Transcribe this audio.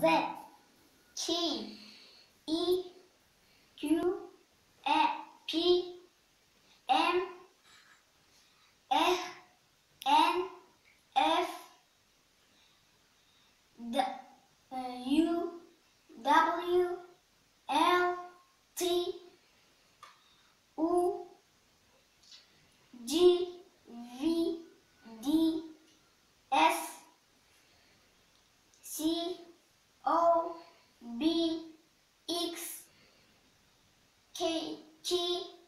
Z T E Q A P M R N F D U W K, T,